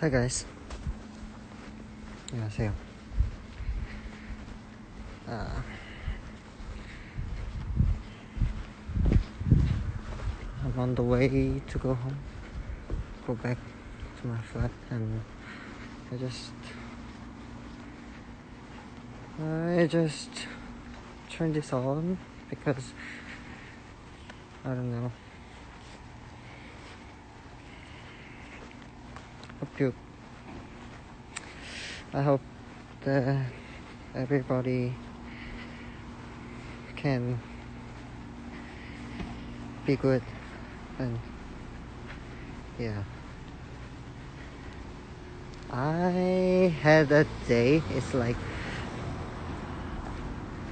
Hi guys. 안녕하세요. Uh, I'm on the way to go home, go back to my flat, and I just, I just turned this on because I don't know. You. I hope that everybody can be good and yeah. I had a day. It's like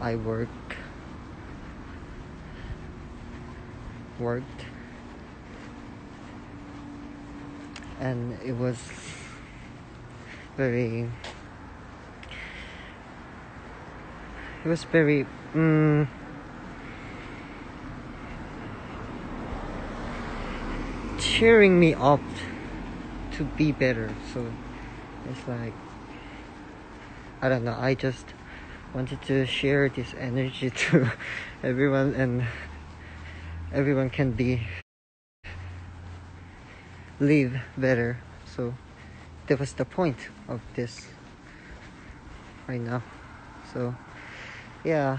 I work worked and it was very it was very mm, cheering me up to be better. So it's like i don't know i just wanted to share this energy to everyone and everyone can be live better. So that was the point of this right now. So yeah.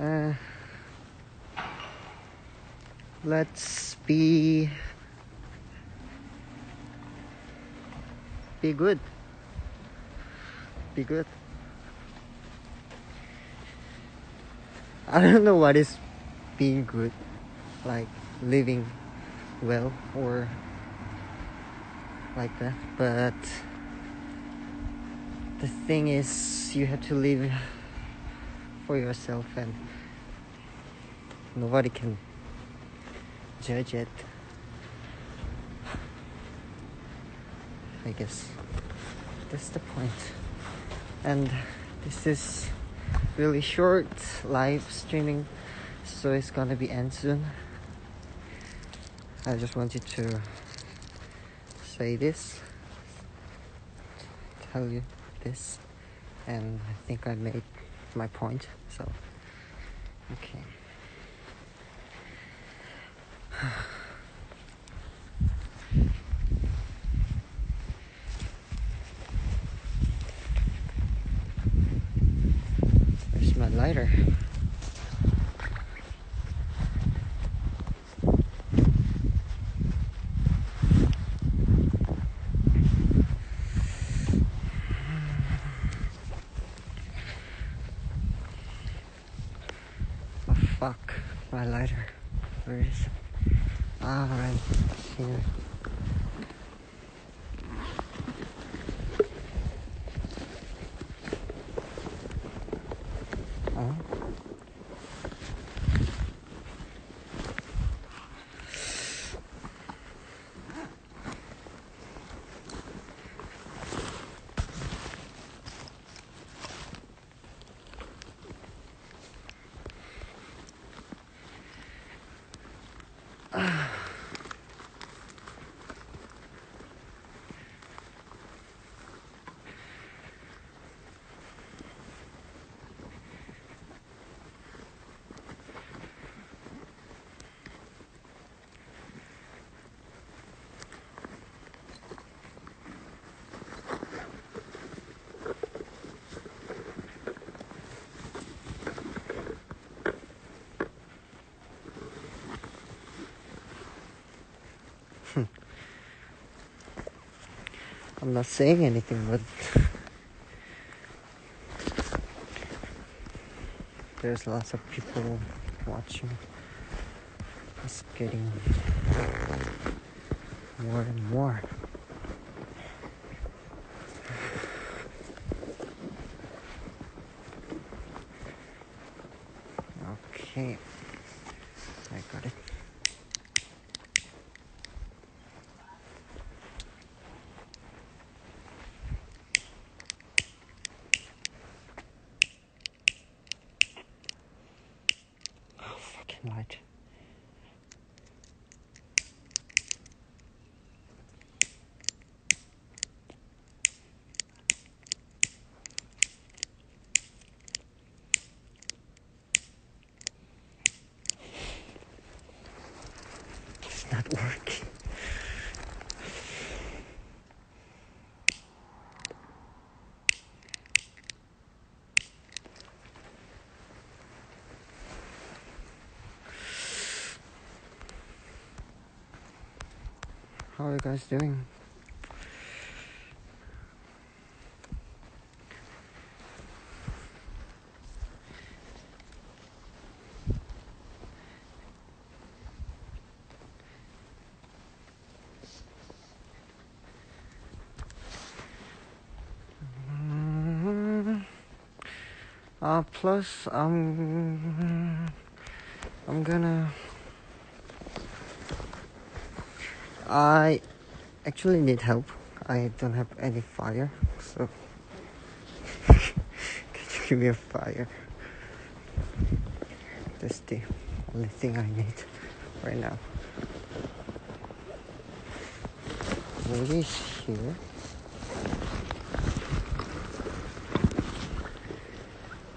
Uh, let's be be good. Be good. I don't know what is being good like living well or like that but the thing is you have to live for yourself and nobody can judge it i guess. That's the point. And this is really short live streaming so it's gonna be end soon i just wanted to say this tell you this and I think I made my point so okay my lighter? Fuck, my lighter. Where is it? Ah, right here. I'm not saying anything, but there's lots of people watching. It's getting more and more. right. It's not working. How are you guys doing? Uh, plus, um, I'm gonna. I actually need help. I don't have any fire, so can you give me a fire? That's the only thing I need right now. Nobody's here.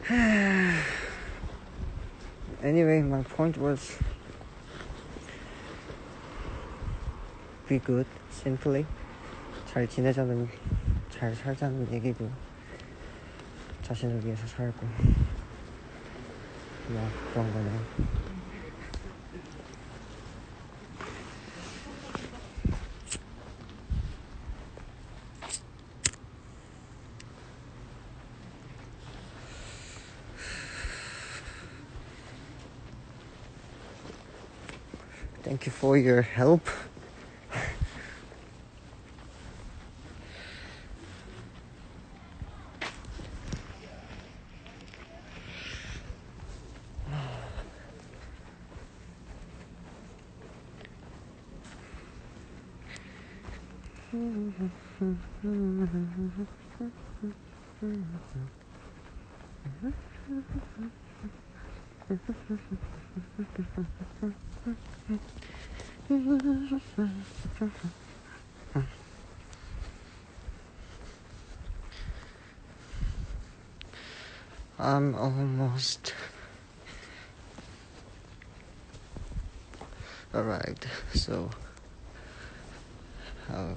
anyway, my point was be good, simply. 잘 지내자는, 잘 살자는 얘기고, 자신을 위해서 살고, 뭐, 그런 거네요. Thank you for your help. I'm almost arrived, so uh,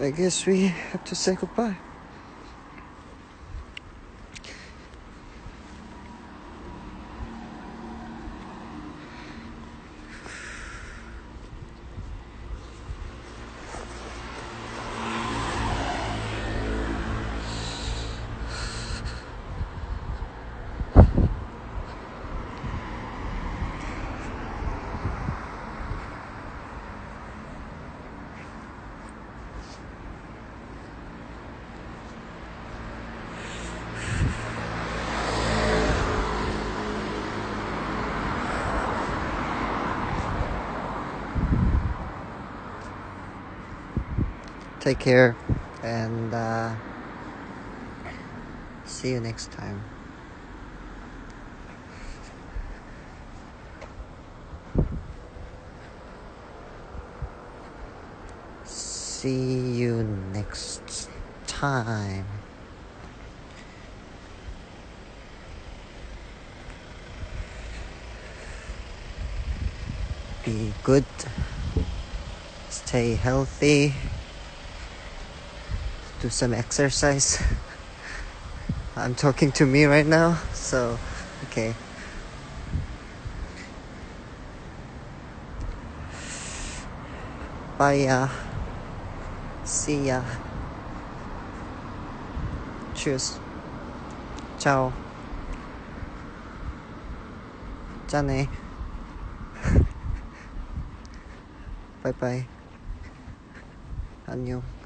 I guess we have to say goodbye. Take care and uh, see you next time. See you next time. Be good. Stay healthy do some exercise. I'm talking to me right now, so okay. Bye, ya. See ya. Cheers. Ciao. じゃあね。バイバイ。アンニョン。